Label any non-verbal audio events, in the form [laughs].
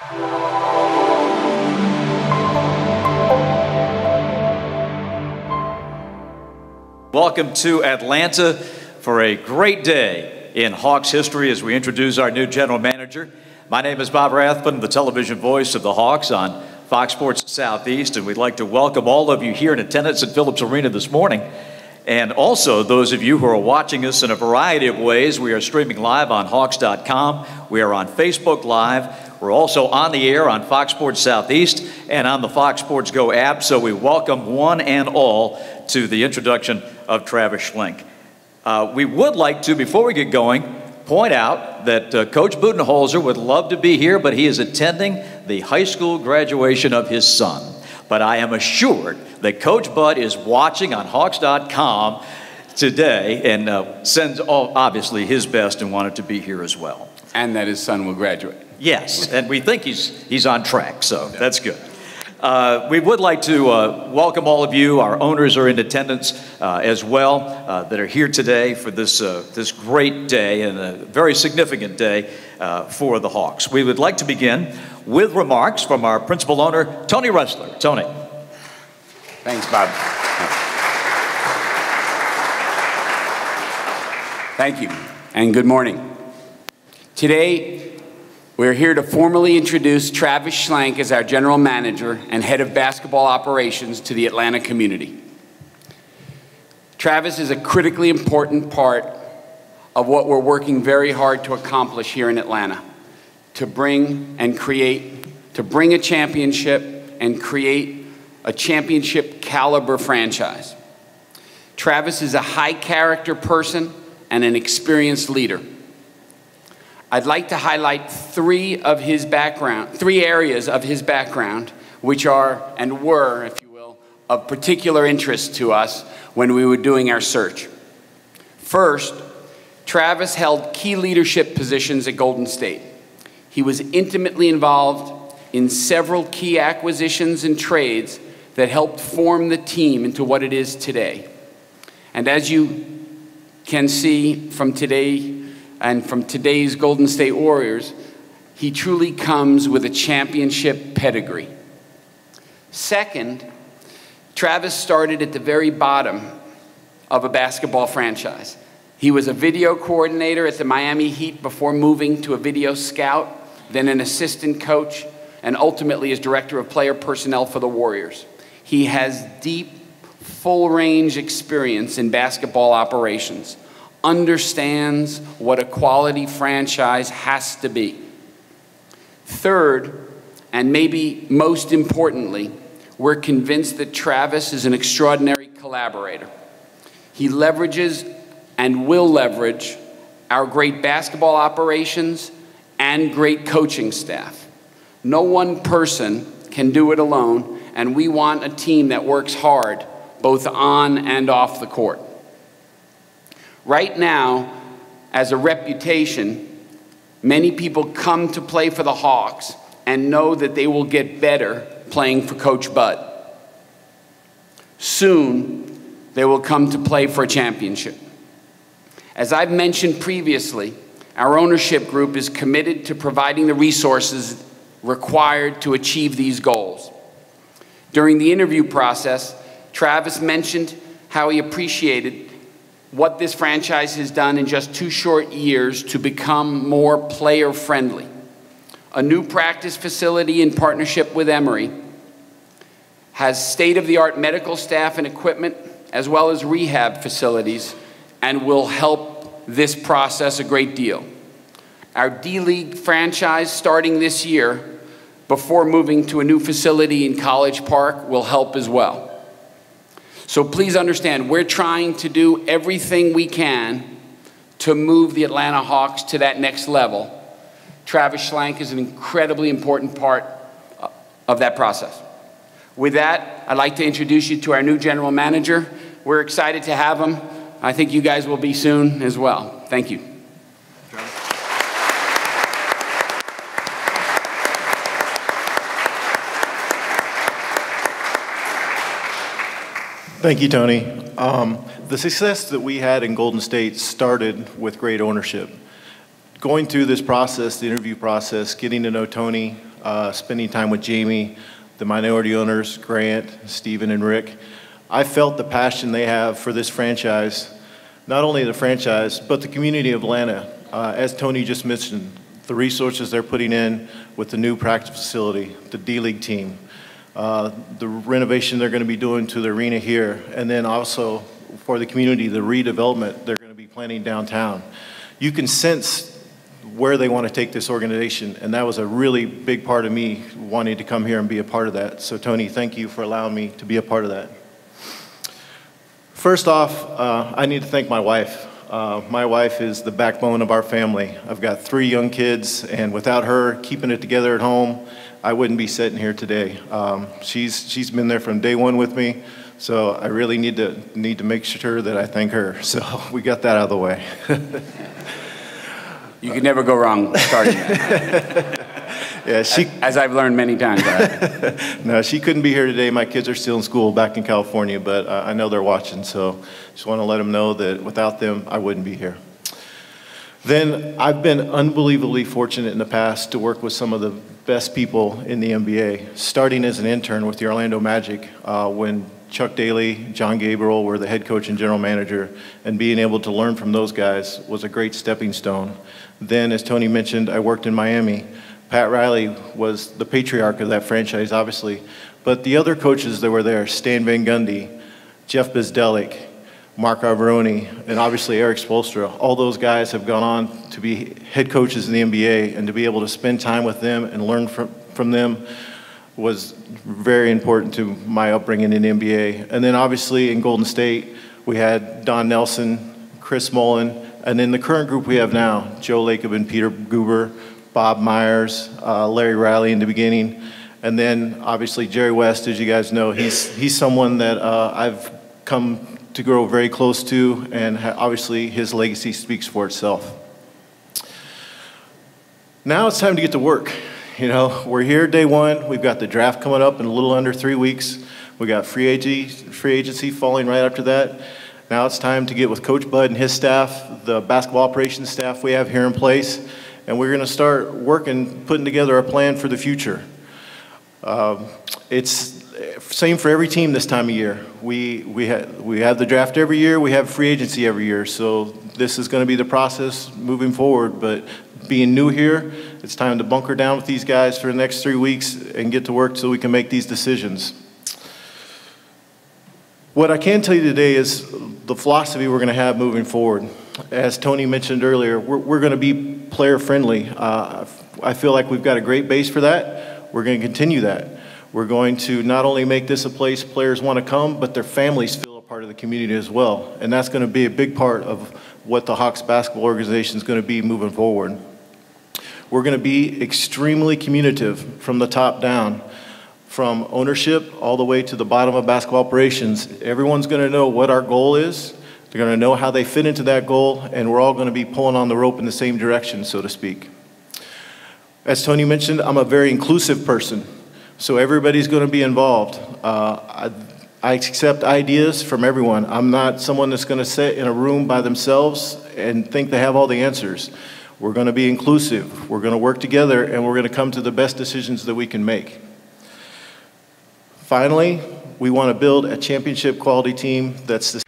Welcome to Atlanta for a great day in Hawks history as we introduce our new general manager. My name is Bob Rathbun, the television voice of the Hawks on Fox Sports Southeast, and we'd like to welcome all of you here in attendance at Phillips Arena this morning. And also, those of you who are watching us in a variety of ways, we are streaming live on Hawks.com. We are on Facebook Live. We're also on the air on Fox Sports Southeast and on the Fox Sports Go app. So we welcome one and all to the introduction of Travis Schlenk. Uh, we would like to, before we get going, point out that uh, Coach Budenholzer would love to be here, but he is attending the high school graduation of his son. But I am assured that Coach Bud is watching on Hawks.com today and uh, sends all, obviously his best and wanted to be here as well. And that his son will graduate. Yes, and we think he's, he's on track, so that's good. Uh, we would like to uh, welcome all of you. Our owners are in attendance uh, as well uh, that are here today for this, uh, this great day and a very significant day uh, for the Hawks. We would like to begin with remarks from our principal owner, Tony Ressler. Tony. Thanks, Bob. Thank you, and good morning. Today, we're here to formally introduce Travis Schlenk as our general manager and head of basketball operations to the Atlanta community. Travis is a critically important part of what we're working very hard to accomplish here in Atlanta to bring and create, to bring a championship and create a championship caliber franchise. Travis is a high character person and an experienced leader. I'd like to highlight three of his background, three areas of his background, which are and were, if you will, of particular interest to us when we were doing our search. First, Travis held key leadership positions at Golden State. He was intimately involved in several key acquisitions and trades that helped form the team into what it is today. And as you can see from today and from today's Golden State Warriors, he truly comes with a championship pedigree. Second, Travis started at the very bottom of a basketball franchise. He was a video coordinator at the Miami Heat before moving to a video scout, then an assistant coach, and ultimately as director of player personnel for the Warriors. He has deep, full range experience in basketball operations understands what a quality franchise has to be. Third, and maybe most importantly, we're convinced that Travis is an extraordinary collaborator. He leverages and will leverage our great basketball operations and great coaching staff. No one person can do it alone, and we want a team that works hard both on and off the court. Right now, as a reputation, many people come to play for the Hawks and know that they will get better playing for Coach Bud. Soon, they will come to play for a championship. As I've mentioned previously, our ownership group is committed to providing the resources required to achieve these goals. During the interview process, Travis mentioned how he appreciated what this franchise has done in just two short years to become more player friendly. A new practice facility in partnership with Emory has state of the art medical staff and equipment, as well as rehab facilities, and will help this process a great deal. Our D League franchise starting this year, before moving to a new facility in College Park, will help as well. So please understand, we're trying to do everything we can to move the Atlanta Hawks to that next level. Travis Schlenk is an incredibly important part uh, of that process. With that, I'd like to introduce you to our new general manager. We're excited to have him. I think you guys will be soon as well. Thank you. Thank you, Tony. Um, the success that we had in Golden State started with great ownership. Going through this process, the interview process, getting to know Tony, uh, spending time with Jamie, the minority owners, Grant, Stephen, and Rick. I felt the passion they have for this franchise, not only the franchise, but the community of Atlanta. Uh, as Tony just mentioned, the resources they're putting in with the new practice facility, the D-League team, uh, the renovation they're going to be doing to the arena here, and then also for the community, the redevelopment they're going to be planning downtown. You can sense where they want to take this organization, and that was a really big part of me wanting to come here and be a part of that. So, Tony, thank you for allowing me to be a part of that. First off, uh, I need to thank my wife. Uh, my wife is the backbone of our family. I've got three young kids, and without her keeping it together at home, I wouldn't be sitting here today. Um, she's, she's been there from day one with me, so I really need to, need to make sure that I thank her. [laughs] So we got that out of the way. [laughs] You can never go wrong starting that, [laughs] yeah, she, as I've learned many times. No, she couldn't be here today. My kids are still in school back in California, but uh, I know they're watching, so just want to let them know that without them, I wouldn't be here. Then I've been unbelievably fortunate in the past to work with some of the best people in the NBA, starting as an intern with the Orlando Magic uh, when Chuck Daly, John Gabriel were the head coach and general manager, and being able to learn from those guys was a great stepping stone. Then, as Tony mentioned, I worked in Miami. Pat Riley was the patriarch of that franchise, obviously, but the other coaches that were there, Stan Van Gundy, Jeff Bzdelik, Marc Iavaroni, and obviously Erik Spoelstra, all those guys have gone on to be head coaches in the NBA, and to be able to spend time with them and learn from, from them was very important to my upbringing in the NBA. And then obviously in Golden State, we had Don Nelson, Chris Mullin, and then the current group we have now, Joe Lacob and Peter Guber, Bob Myers, uh, Larry Riley in the beginning, and then obviously Jerry West, as you guys know, he's, he's someone that uh, I've come to grow very close to, and obviously his legacy speaks for itself. Now it's time to get to work. You know, we're here day one. We've got the draft coming up in a little under three weeks. We got free agency, free agency falling right after that. Now it's time to get with Coach Bud and his staff, the basketball operations staff we have here in place, and we're going to start working, putting together a plan for the future. Um, it's same for every team this time of year. We, we, ha- we have the draft every year, we have free agency every year, so this is going to be the process moving forward. But being new here, it's time to bunker down with these guys for the next three weeks and get to work so we can make these decisions. What I can tell you today is the philosophy we're going to have moving forward. As Tony mentioned earlier, we're, we're going to be player friendly. Uh, I feel like we've got a great base for that. We're going to continue that. We're going to not only make this a place players want to come, but their families feel a part of the community as well. And that's going to be a big part of what the Hawks basketball organization is going to be moving forward. We're going to be extremely communicative from the top down, from ownership all the way to the bottom of basketball operations. Everyone's going to know what our goal is. They're going to know how they fit into that goal, and we're all going to be pulling on the rope in the same direction, so to speak. As Tony mentioned, I'm a very inclusive person, so everybody's going to be involved. Uh, I, I accept ideas from everyone. I'm not someone that's going to sit in a room by themselves and think they have all the answers. We're going to be inclusive. We're going to work together, and we're going to come to the best decisions that we can make. Finally, we want to build a championship quality team that's